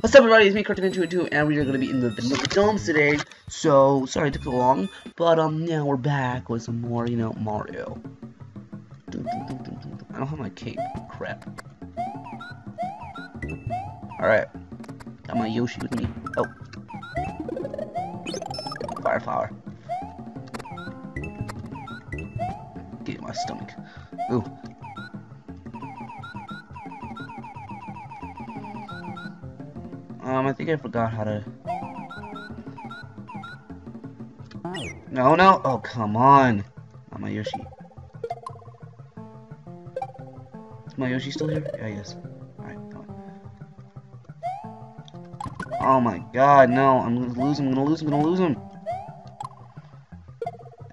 What's up everybody, it's me, Cartoon2 and we're gonna be in the Vanilla Domes today. So, sorry it took so long, but um, now we're back with some more, you know, Mario. I don't have my cape. Crap. Alright. Got my Yoshi with me. Oh. Fire my stomach. Ooh. Um, I think I forgot how to... No, no! Oh, come on! Not my Yoshi. Is my Yoshi still here? Yeah, he is. Alright. Oh my god, no! I'm gonna lose him, I'm gonna lose him, I'm gonna lose him!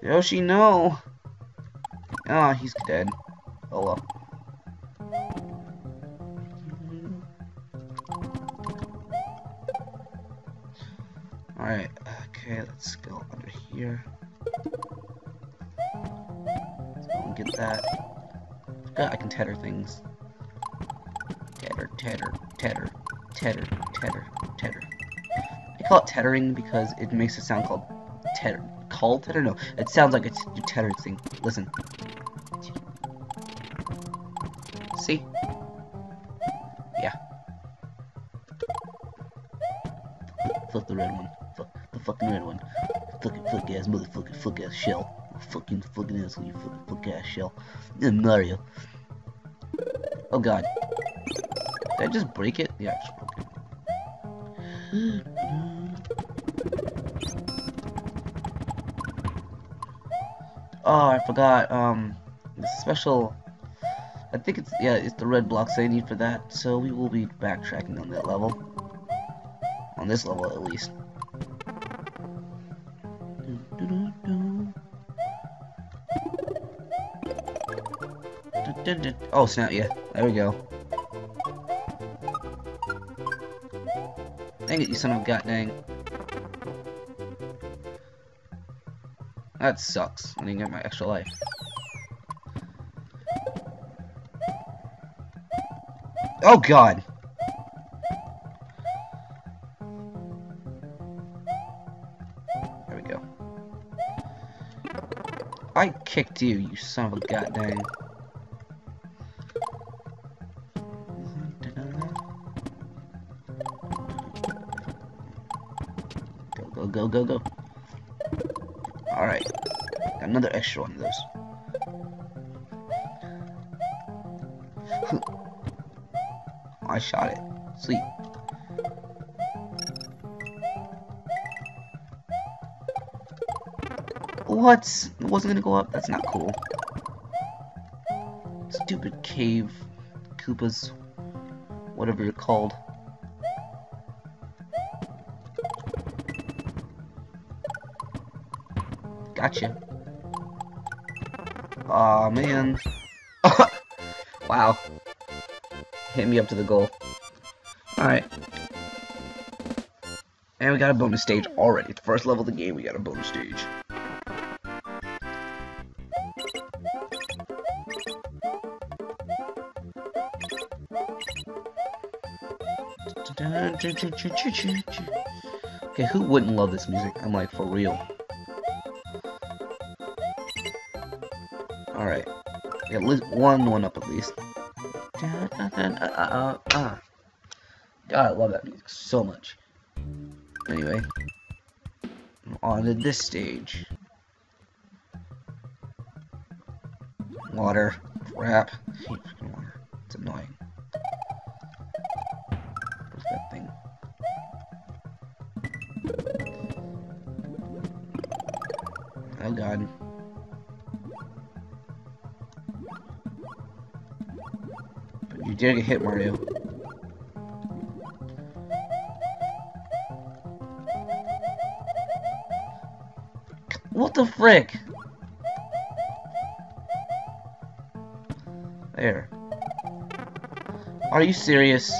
Yoshi, no! Ah, oh, he's dead. Oh well. Alright, okay, let's go under here. Get that. I can tether things. Tether, tether, tether, tether, tether, tether. I call it tethering because it makes it sound called tether. Called tether? No, it sounds like it's tether thing. Listen. Ass motherfucking fuck ass shell. Fucking fucking asshole, you fucking fuck ass shell. And Mario. Oh god. Did I just break it? Yeah, I just broke it. Oh, I forgot. Um, the special. I think it's yeah, it's the red blocks I need for that. So we will be backtracking on that level. On this level, at least. Oh snap! Yeah, there we go. Dang it, you son of a god dang. That sucks. I didn't get my extra life. Oh god! There we go. I kicked you, you son of a goddamn. Go, go, go, go. Alright. Another extra one of those. I shot it. Sweet. What? It wasn't gonna go up? That's not cool. Stupid cave Koopas. Whatever you're called. Gotcha. Aw, oh, man. wow. Hit me up to the goal. Alright. And we got a bonus stage already. The first level of the game, we got a bonus stage. Okay, who wouldn't love this music? I'm like, for real. Alright. At least one one up at least. God, I love that music so much. Anyway. On to this stage. Water. Crap. It's annoying. Where's that thing? Oh god. You did get hit, Mario. What the frick? There. Are you serious?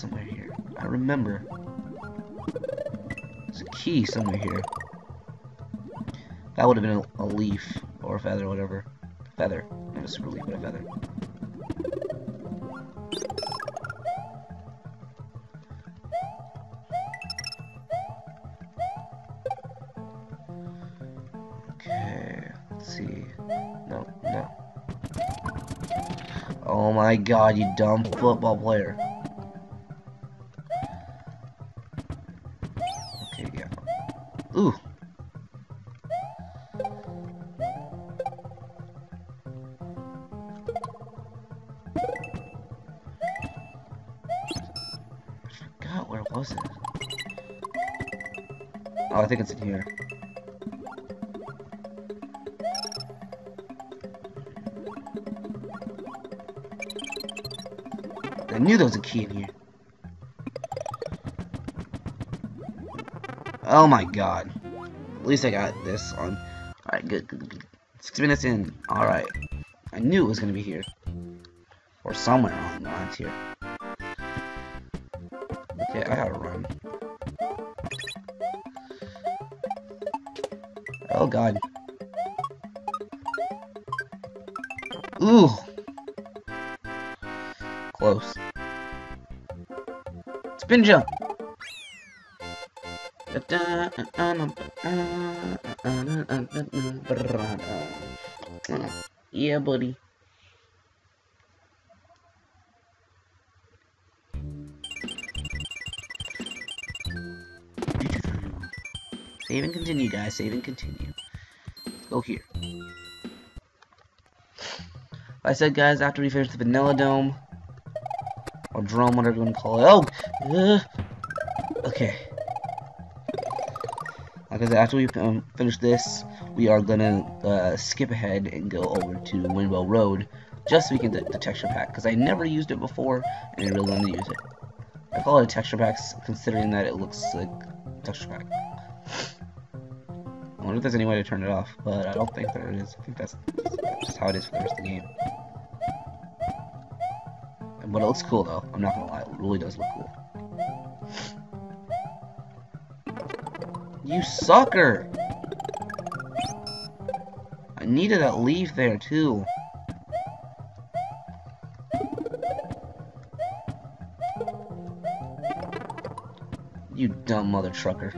Somewhere here. I remember. There's a key somewhere here. That would have been a, a leaf or a feather or whatever. Feather. Not a super leaf, but a feather. Okay, let's see. No, no. Oh my god, you dumb football player. Think it's in here. I knew there was a key in here. Oh my god. At least I got this on. Alright, good, good, good. Six minutes in. Alright. I knew it was gonna be here. Or somewhere on the lines here. Okay, I gotta run. God. Ooh. Close. Spin jump. Yeah, buddy. Save and continue, guys. Save and continue. Go here. I said, guys, after we finish the Vanilla Dome, or Drome, whatever you want to call it. Oh! Uh, okay. Like I said, after we um, finish this, we are gonna uh, skip ahead and go over to Windwell Road, just so we can get the texture pack, because I never used it before, and I really want to use it. I call it a texture pack, considering that it looks like a texture pack. I wonder if there's any way to turn it off, but I don't think there is. I think that's, that's just how it is for the rest of the game. But it looks cool though, I'm not gonna lie, it really does look cool. You sucker! I needed that leaf there too. You dumb mother trucker.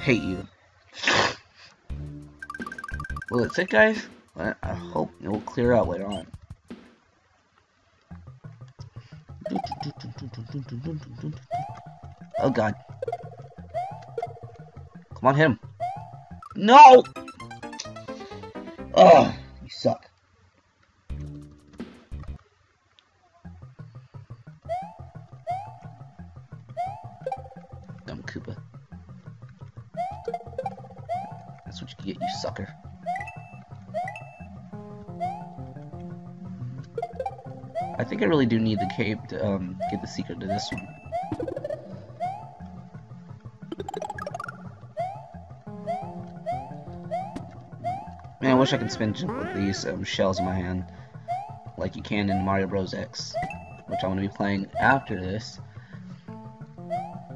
Hate you. That's it, guys. I hope it will clear out later on. Oh god. Come on, him. No! Ugh, really do need the cape to um, get the secret to this one. Man, I wish I could spin with these um, shells in my hand, like you can in Mario Bros. X, which I'm going to be playing after this,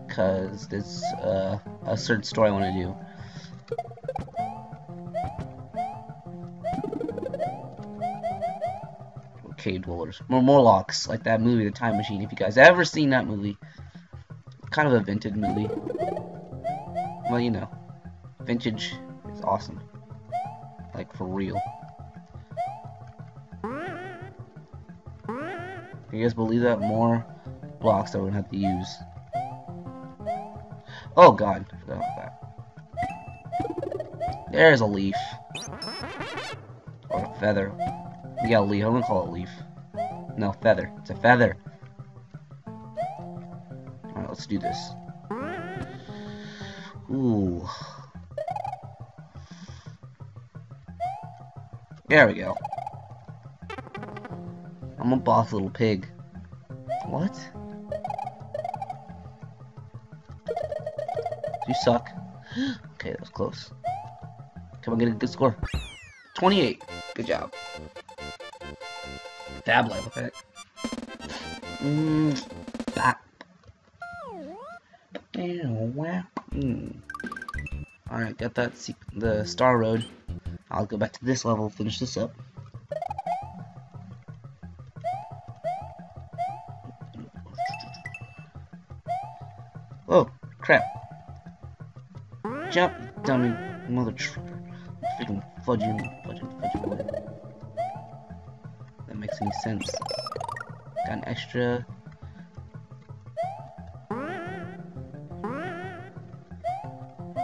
because there's uh, a certain story I want to do. Cave dwellers. More Morlocks, like that movie, The Time Machine. If you guys ever seen that movie, kind of a vintage movie. Well, you know, vintage is awesome. Like, for real. You guys believe that? More blocks that gonna have to use. Oh god, I forgot about that. There's a leaf. Or a feather. A leaf. I'm gonna call it leaf. No, feather. It's a feather. Alright, let's do this. Ooh. There we go. I'm a boss little pig. What? You suck. okay, that was close. Come on, get a good score. 28. Good job. Fab life effect. Mm. Ah. Mm. Alright, got that the Star Road. I'll go back to this level, finish this up. Oh, crap. Jump, dummy, mother trucker. Freaking fudging, fudging, fudging any sense. Got an extra.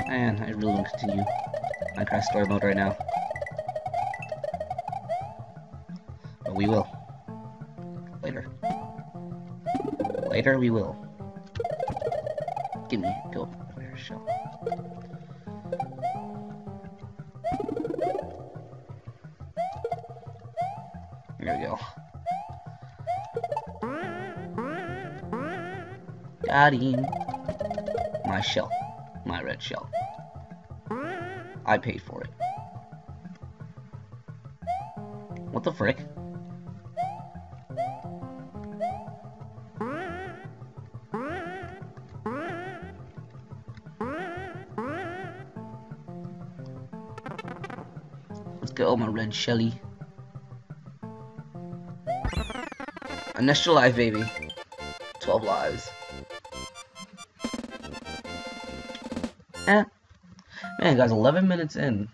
Man, I really want to continue Minecraft story mode right now. But we will. Later. Later we will. Give me, go, where shell. Him. My shell. My red shell. I paid for it. What the frick? Let's get all my red Shelly. An extra life, baby. 12 lives. Eh. Man, guys, 11 minutes in.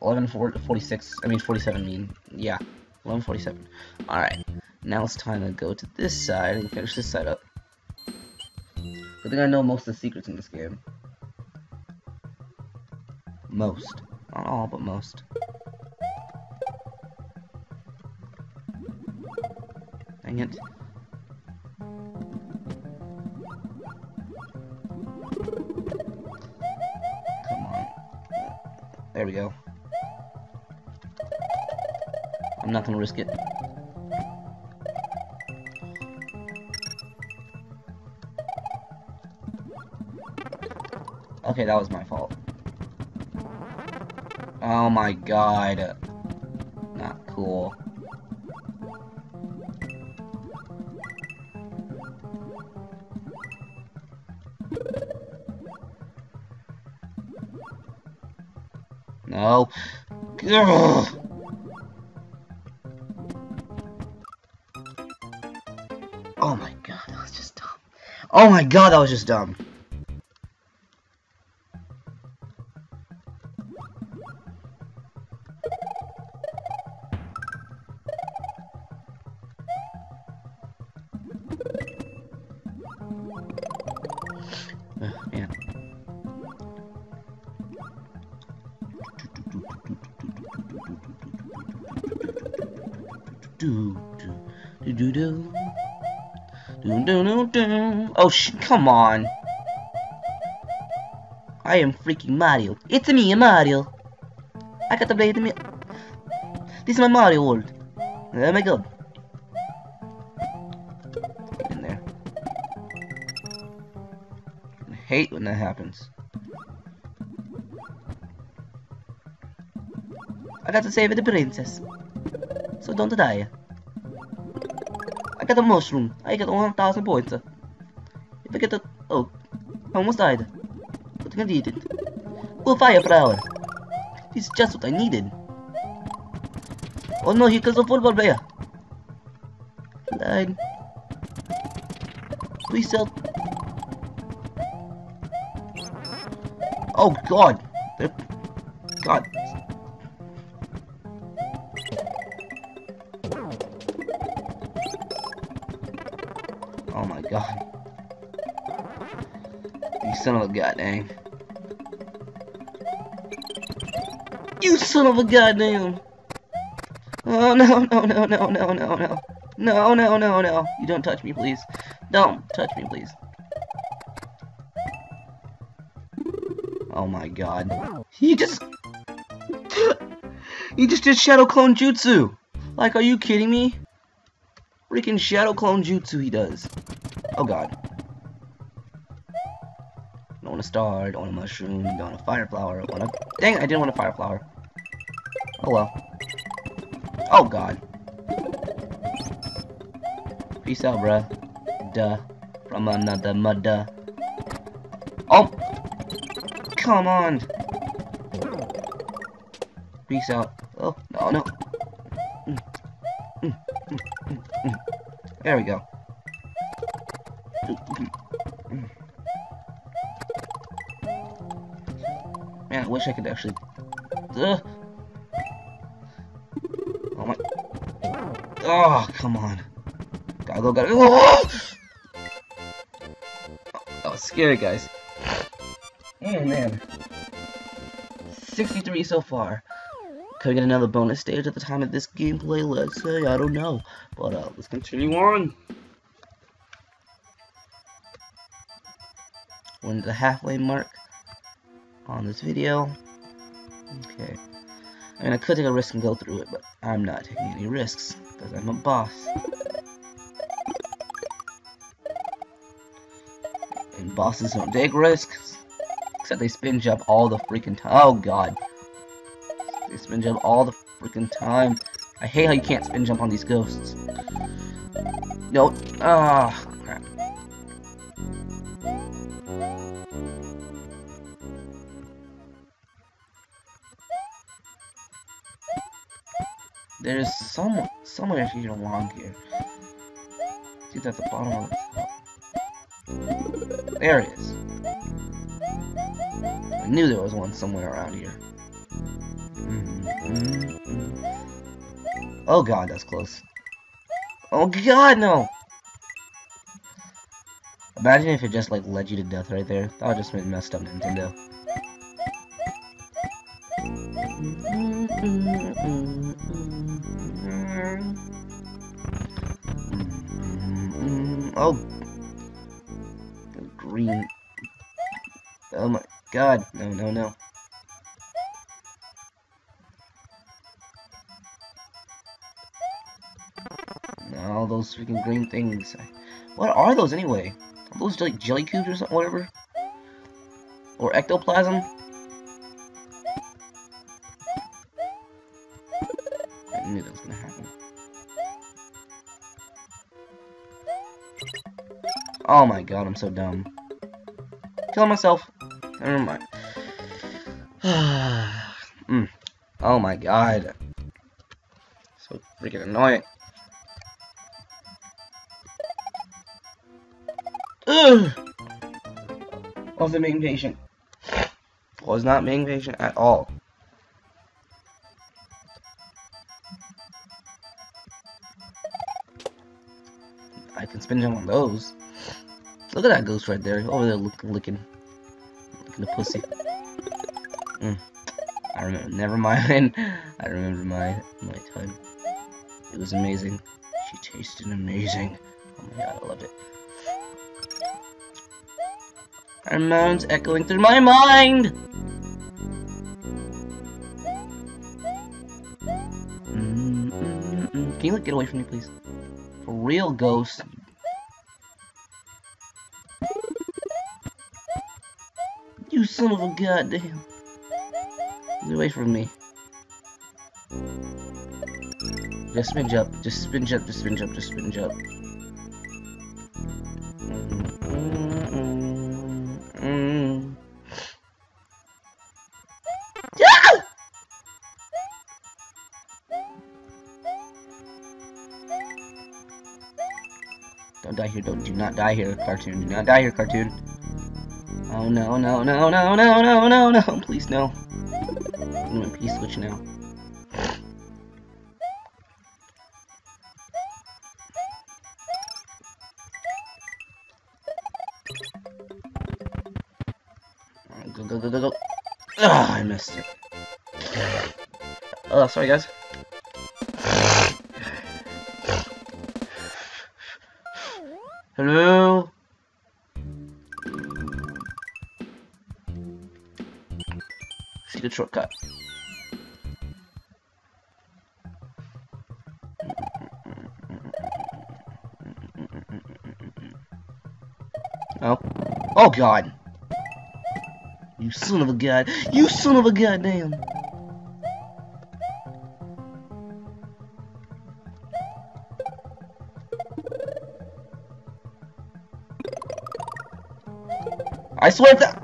11 46, I mean 47 mean. Yeah, 1147. Alright, now it's time to go to this side and finish this side up. I think I know most of the secrets in this game. Most. Not all, but most. Dang it. There we go. I'm not gonna risk it. Okay, that was my fault. Oh my god. Not cool. Ugh. Oh my god, that was just dumb. Oh my god, that was just dumb. Oh sh! Come on! I am freaking Mario. It's me, Mario. I got to play the me. This is my Mario world. Oh my god. In there. I hate when that happens. I got to save the princess. So don't die. I got a mushroom. I got 1000 points. If I get. Oh. I almost died. But I can eat it. Oh, fire flower. This is just what I needed. Oh no, here comes a football player. Line. Please help. Oh god. They're... son of a goddamn. You son of a goddamn. Oh no no no no no no no. No no no no. You don't touch me please. Don't touch me please. Oh my god. He just He just did shadow clone jutsu. Like are you kidding me? Freaking shadow clone jutsu he does. Oh god. A star, don't want a mushroom, don't want a fire flower, want a... Dang, I didn't want a fire flower. Oh well. Oh god. Peace out, bruh. Duh. from another mother. Oh! Come on! Peace out. Oh, no, no. Mm, mm, mm, there we go. I wish I could actually... Ugh. Oh my... Oh, come on. Gotta go, gotta go. Oh, scary, guys. Oh, man. 63 so far. Could I get another bonus stage at the time of this gameplay? Let's say, I don't know. But, uh, let's continue on. We're the halfway mark on this video. Okay. I mean, I could take a risk and go through it, but I'm not taking any risks, because I'm a boss. And bosses don't take risks, except they spin jump all the freaking time. Oh, God. They spin jump all the freaking time. I hate how you can't spin jump on these ghosts. No. Ah, oh, crap. There's some somewhere here along here. See at the bottom of the. There it is. I knew there was one somewhere around here. Mm -hmm. Oh god, that's close. Oh god, no! Imagine if it just like led you to death right there. That would just make messed up Nintendo. Oh. Green. Oh my god. No, no, no. All those freaking green things. What are those anyway? Are those like jelly cubes or something, whatever? Or ectoplasm? Oh my god, I'm so dumb. Killing myself. Never mind. mm. Oh my god. So freaking annoying. Ugh! Wasn't being patient. Was not being patient at all. Jump on those. Look at that ghost right there, over there looking, looking licking the pussy. Mm. I remember. Never mind. I remember my my time. It was amazing. She tasted amazing. Oh my god, I loved it. Her moans echoing through my mind. Mm -mm -mm. Can you like, get away from me, please? For real, ghost. Son of a goddamn. Get away from me. Just spin jump, just spin jump, just spin jump, just spin jump. Don't die here, don't do not die here, cartoon. Do not die here, cartoon. Oh no, no, no, no, no, no, no, no, please no. I'm gonna P switch now. Go, go, go, go, go. Ugh, I missed it. Oh, sorry guys. Shortcut. Oh. Oh god! You son of a god! You son of a goddamn! I swear that.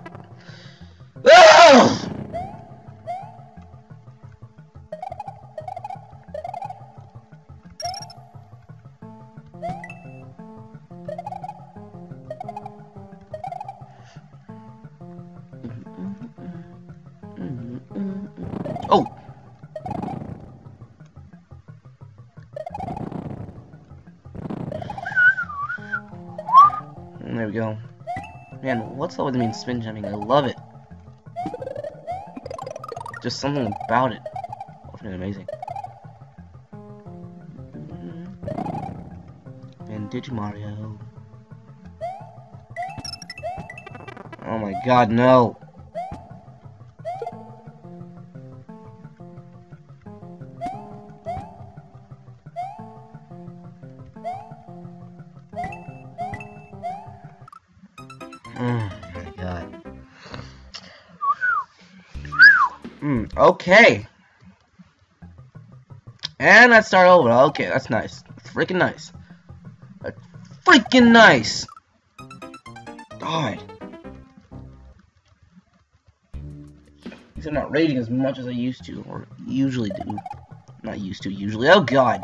We go. Man, what's up with me in spin jumping? I love it. Just something about it. Oh, fucking amazing. And Digimario. Oh my god, no! Okay. And let's start over. Okay, that's nice. Freaking nice. Freaking nice! God. These are not rating as much as I used to, or usually do. Not used to, usually. Oh god.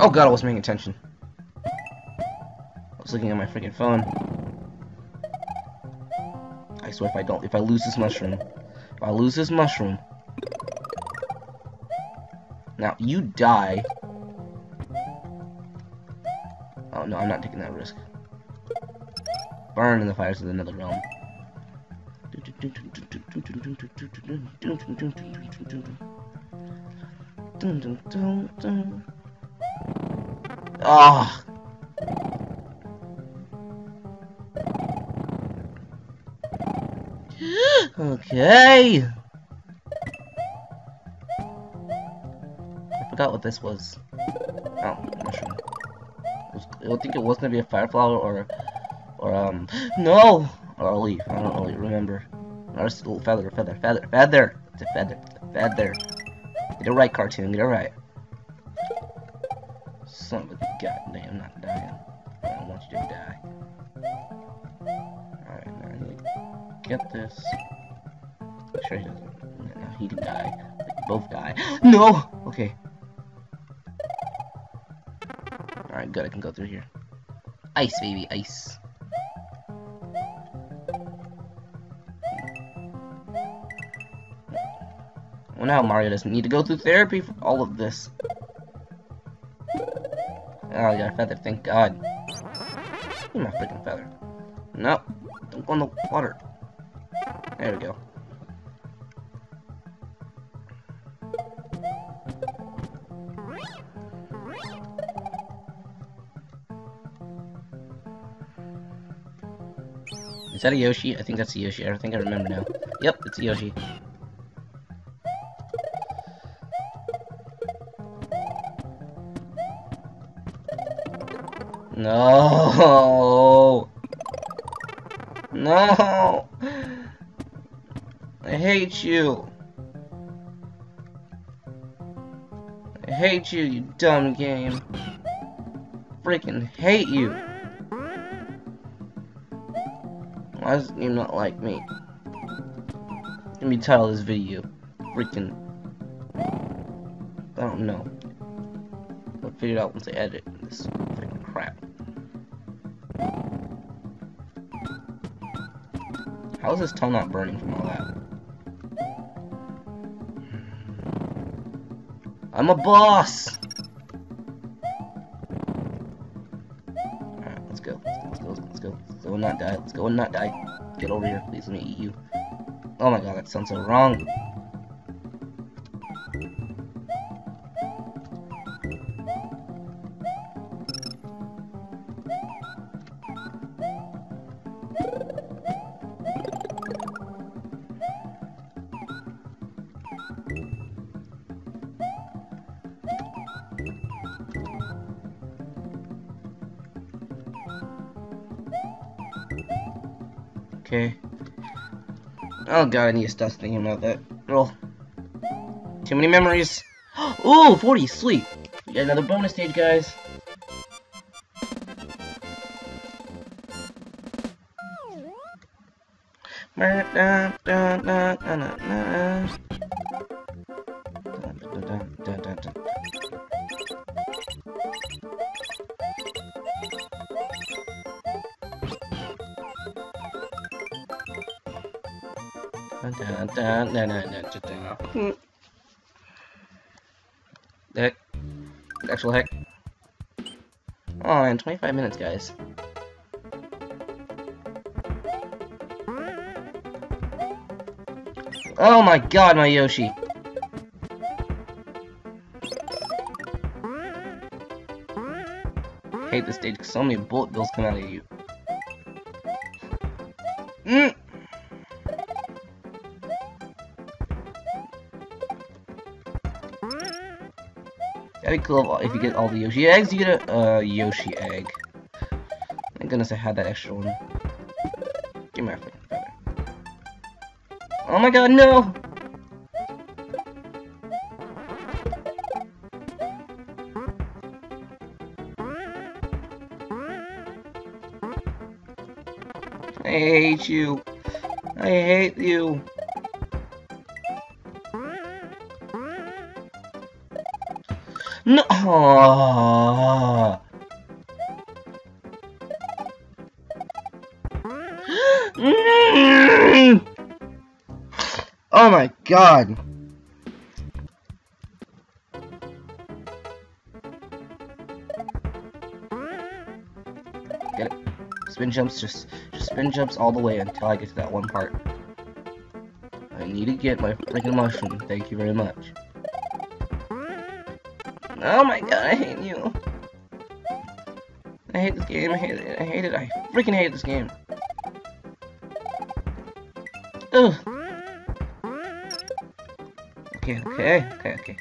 Oh god, I wasn't paying attention. I was looking at my freaking phone. I swear if I don't, if I lose this mushroom, if I lose this mushroom, now you die. Oh no, I'm not taking that risk. Burn in the fires of the nether realm. Ah. Okay. I forgot what this was. Oh, mushroom. I think it was gonna be a fire flower or, or um, no, or a leaf. I don't really remember. Or just a little feather, feather, feather, feather. It's a feather, it's a feather. Get it right, cartoon. Get it right. Son of a goddamn, not dying. I don't want you to die. Alright, now I need to get this. Make sure uh, he didn't die. Both die. No! Okay. Alright, good. I can go through here. Ice, baby, ice. Well, now Mario doesn't need to go through therapy for all of this. Oh, I got a feather, thank God. Give me my freaking feather. No, don't go in the water. There we go. Is that a Yoshi? I think that's a Yoshi. I think I remember now. Yep, it's a Yoshi. No. No. I hate you. I hate you, you dumb game. Freaking hate you. Why does you not like me? Let me title this video. Freaking. I don't know. I'll figure it out once I edit this freaking crap. How is this tongue not burning from all that? I'm a boss! Let's go. Let's go, let's go, and not die. Let's go and not die. Get over here, please. Let me eat you. Oh my god, that sounds so wrong. Oh god, I need to stop thinking about that. Oh. Too many memories. Oh, 40, sleep. got another bonus stage, guys. Actual heck? Oh man, 25 minutes, guys. Oh my god, my Yoshi! hate this stage because so many bullet bills come out of you. Mm. That'd be cool if you get all the Yoshi eggs, you get a uh, Yoshi egg. Thank goodness I had that extra one. Give me my feather. Oh my god, no! I hate you. I hate you. No. Mm. Oh my god. Get it? Spin jumps, just, just spin jumps all the way until I get to that one part. I need to get my freaking mushroom. Thank you very much. Oh my god, I hate you. I hate this game, I hate it, I hate it, I freaking hate this game. Ugh. Okay, okay, okay, okay.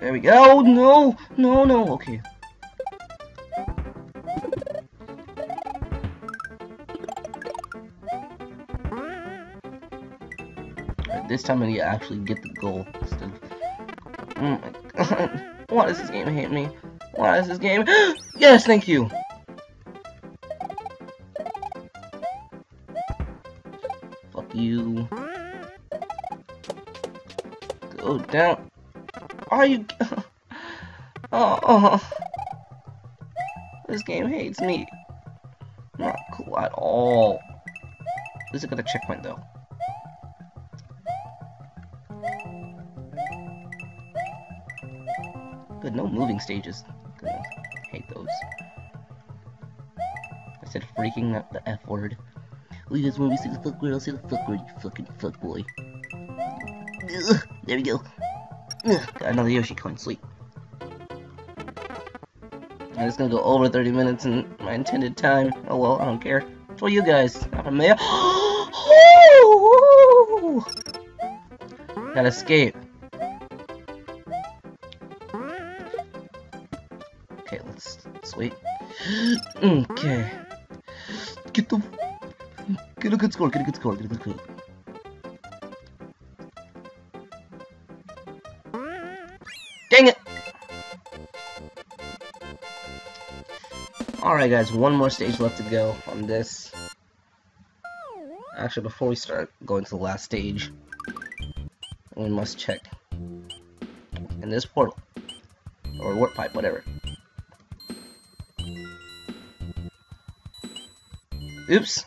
There we go, no, no, no, okay. This time I actually get the goal instead of... Oh my god. Why does this game hate me? Why does this game... yes, thank you! Fuck you. Go down. Are you... oh, oh. This game hates me. Not cool at all. This is a good checkpoint though. No moving stages. Goodness, hate those. I said freaking out the F word. Leave this want me to the fuck word? I'll say the fuck word, you fucking fuck boy. Ugh, there we go. Ugh, got another Yoshi coin, sweet. I'm just gonna go over 30 minutes in my intended time. Oh well, I don't care. For you guys, not for me. Gotta escape. Okay. Get the... Get a good score, get a good score, get a good score. Dang it! Alright guys, one more stage left to go on this. Actually, before we start going to the last stage, we must check in this portal. Or warp pipe, whatever. Oops.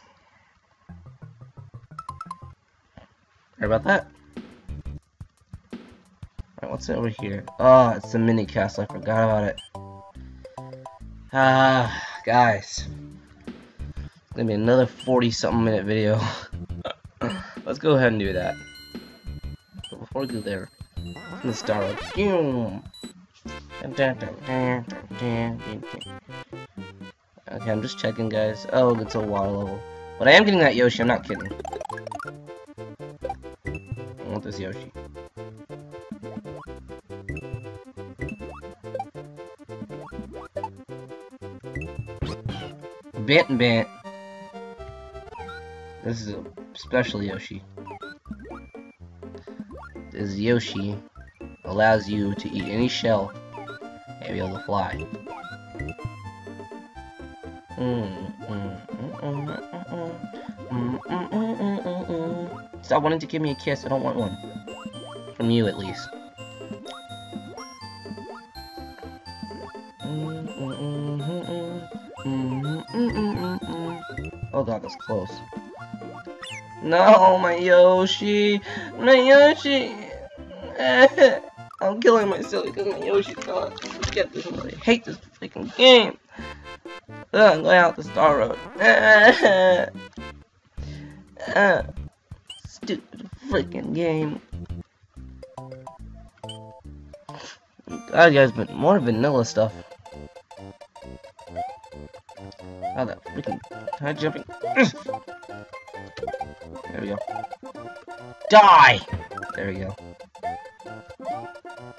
Sorry about that. Alright, what's over here? Oh, it's the mini castle. I forgot about it. Ah, guys. It's gonna be another 40 something minute video. Let's go ahead and do that. But before we go there, let's start with. Okay, I'm just checking, guys. Oh, it's a water level. But I am getting that Yoshi, I'm not kidding. I want this Yoshi. Bant Bant. This is a special Yoshi. This Yoshi allows you to eat any shell and be able to fly. Mm, mm, mm, Stop wanting to give me a kiss. I don't want one. From you, at least. Oh god, that's close. No, my Yoshi! My Yoshi! I'm killing myself because my Yoshi's gone. Get this I hate this freaking game! I'm going out the Star Road. uh, stupid freaking game. God, guys, but more vanilla stuff. Oh, that freaking high jumping. There we go. Die! There we go.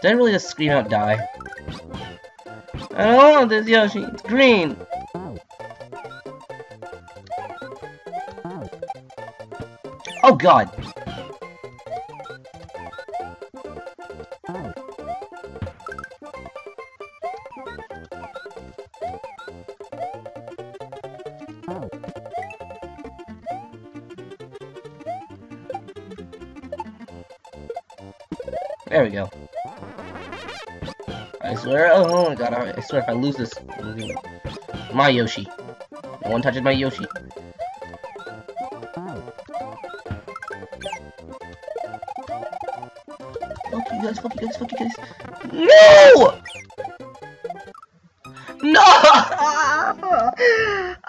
Did I really just scream out die? I don't want this Yoshi, it's green! Oh god! There we go. I swear, oh my god, I swear if I lose this, my Yoshi. No one touches my Yoshi. No! No!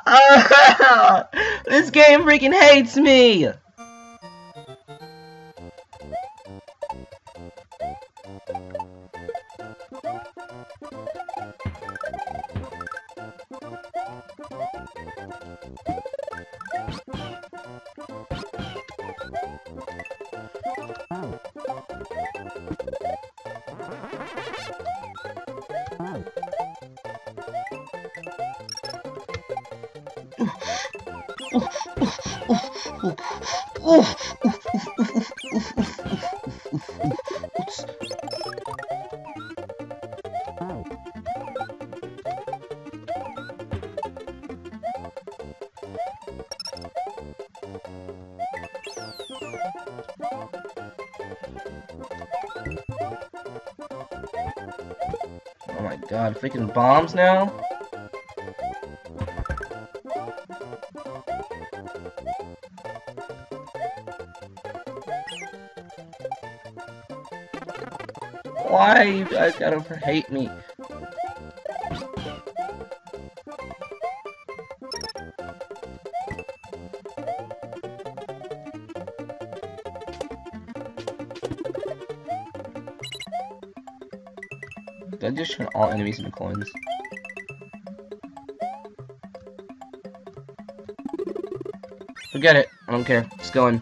this game freaking hates me! God, freaking bombs now? Why you guys gotta hate me? Just turn all enemies into coins? Forget it. I don't care. It's going.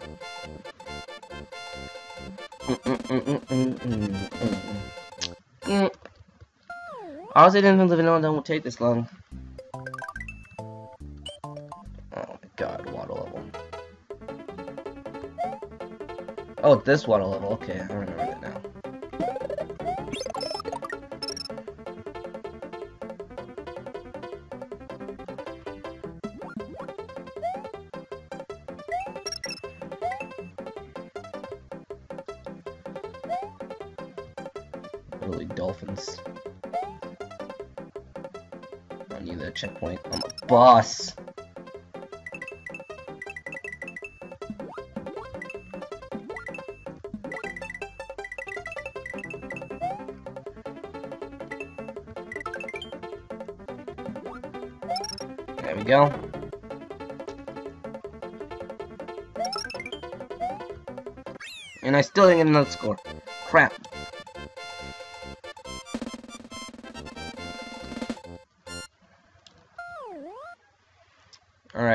I didn't think the vanilla would take this long. Oh my god, water level. Oh, this water level. Okay, I remember it Literally dolphins. I need that checkpoint. I'm a boss. There we go. And I still didn't get another score. Crap.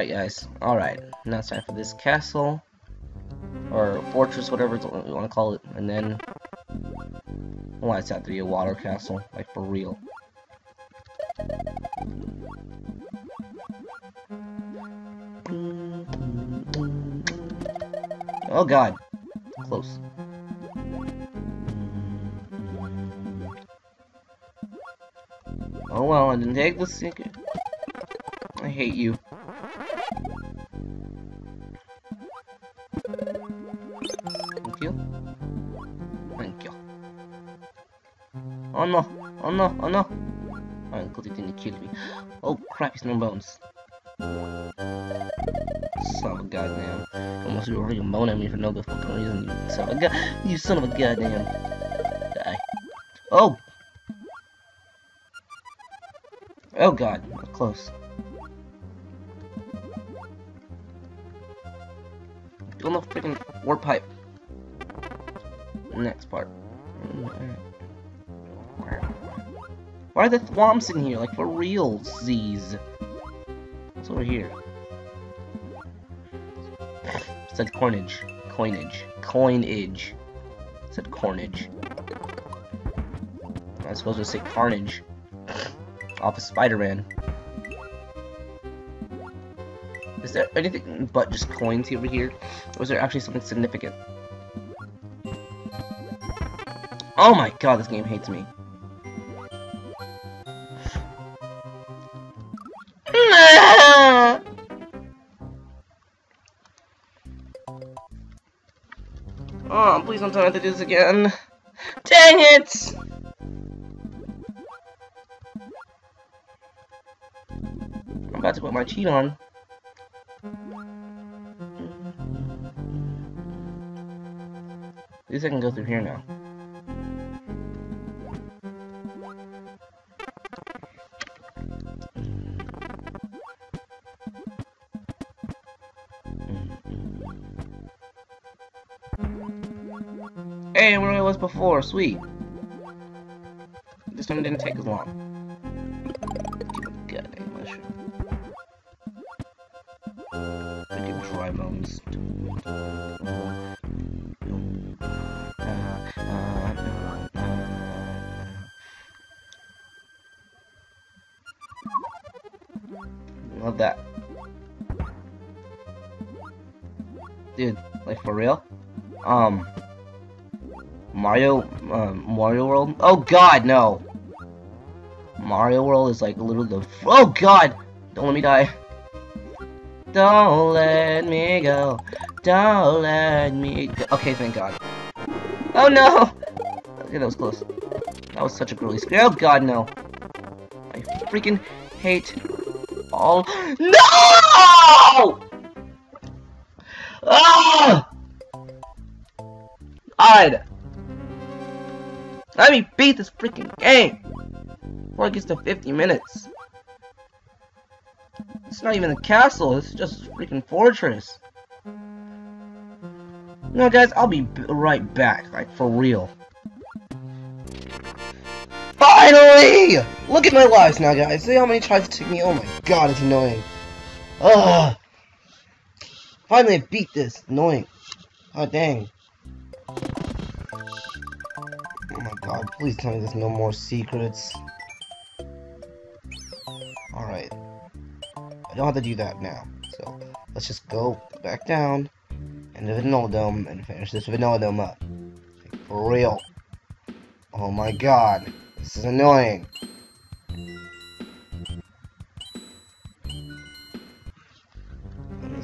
Alright guys, alright. Now it's time for this castle. Or fortress, whatever you want to call it. And then... Why it's have to be a water castle, like for real. Oh god. Close. Oh well, I didn't take the secret. I hate you. Oh no, oh no, oh no. Good thing to kill me. Oh crap, he's no bones. Son of a goddamn. Almost you already moan at me for no good fucking reason, you son of a god you son of a goddamn die. Oh! Oh god, close. Go the freaking warp pipe. Next part. Mm, Why are the thwomps in here? Like for real, Z's. What's over here? It said coinage. Coinage. Coinage. It said cornage. I was supposed to say carnage. Off of Spider-Man. Is there anything but just coins over here? Or is there actually something significant? Oh my god, this game hates me. Please don't tell me to do this again. Dang it! I'm about to put my cheat on. At least I can go through here now. Before, sweet. This one didn't take as long. Bones. Mario, um, Mario World? Oh god, no! Mario World is like literally the- Oh god! Don't let me die. Don't let me go. Don't let me go. Okay, thank god. Oh no! Okay, that was close. That was such a girly scream. Oh god, no. I freaking hate all- NO! Ah! God! Let me beat this freaking game! Before it gets to 50 minutes. It's not even a castle, it's just a freaking fortress. You know, guys, I'll be right back, like, for real. Finally! Look at my lives now, guys. See how many tries it took me? Oh my god, it's annoying. Ugh. Finally, I beat this. Annoying. Oh, dang. God, please tell me there's no more secrets. Alright. I don't have to do that now. So, let's just go back down into the Vanilla Dome and finish this Vanilla Dome up. Like, for real. Oh my god. This is annoying.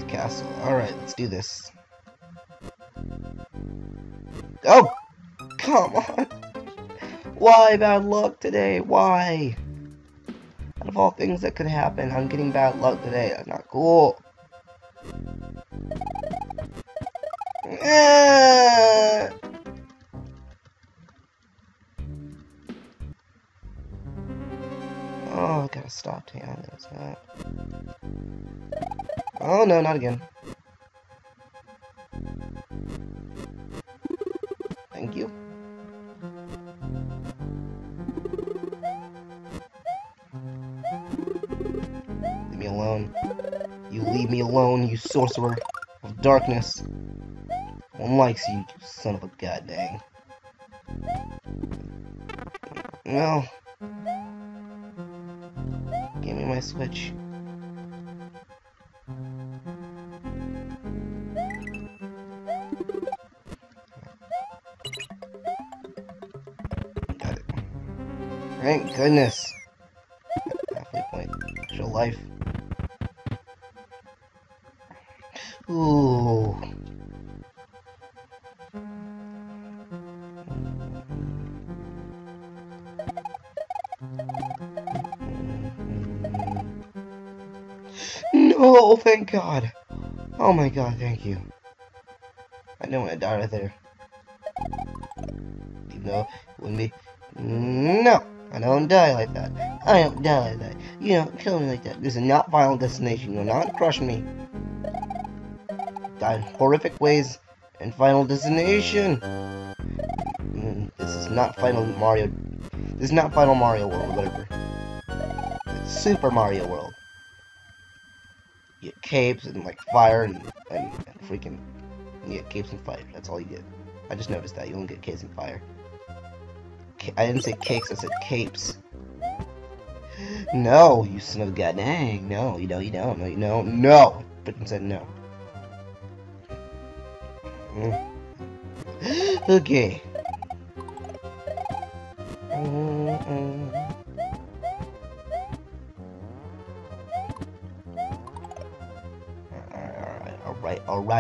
Castle. Alright, let's do this. Oh! Come on! Why bad luck today? Why? Out of all things that could happen, I'm getting bad luck today. That's not cool. Ah! Oh, I gotta stop. Uh... Oh no, not again. You sorcerer of darkness. One likes you, son of a goddamn. No. Give me my switch. Got it. Thank goodness. Halfway point. Extra life. Thank God. Oh my God, thank you. I didn't want to die right there. Even though it wouldn't be. No, I don't die like that. I don't die like that. You don't kill me like that. This is not Final Destination. You're not crush me. Die in horrific ways in Final Destination. Mm, This is not Final Mario. This is not Final Mario World, whatever. It's Super Mario World. Get capes and like fire and, and, freaking you get capes and fire. That's all you get. I just noticed that you don't get capes and fire. Ca I didn't say cakes. I said capes. No, you son of a god dang. No, you don't. You don't. No, you don't. No. But said no. Mm. okay. Mm-mm. Alright,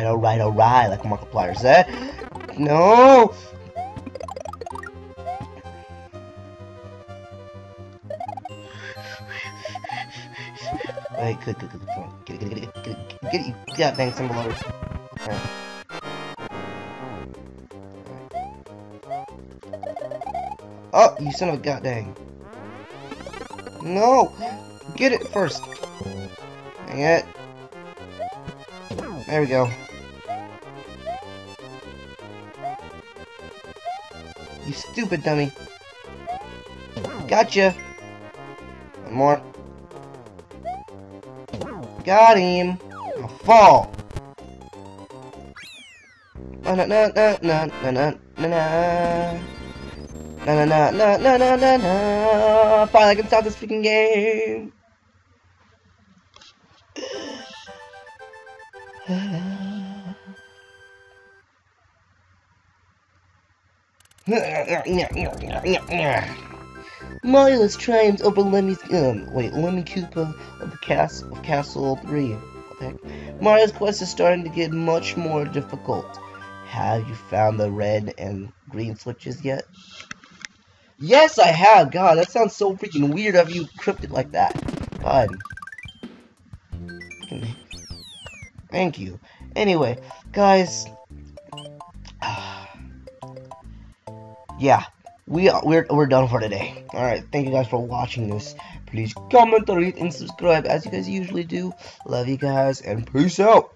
alright, alright, alright, like Markiplier said. No! Alright, good, good, good, come on. Get it, get it, get it, get it, get it, you goddamn symbol over. Alright. Oh, you son of a goddamn. No! Get it first. Dang it. There we go. Stupid dummy. Gotcha. One more. Got him. Now fall. Na na na na na na na na na. Na na na na na na na na. Finally, I can stop this freaking game. Mario's triumphs over Lemmy's um wait Lemmy Koopa of the Castle of Castle Three. What the heck? Mario's quest is starting to get much more difficult. Have you found the red and green switches yet? Yes, I have. God, that sounds so freaking weird of you crypted like that. God. Thank you. Anyway, guys. Yeah, we are, we're we're done for today. All right, thank you guys for watching this. Please comment, rate, and subscribe as you guys usually do. Love you guys, and peace out.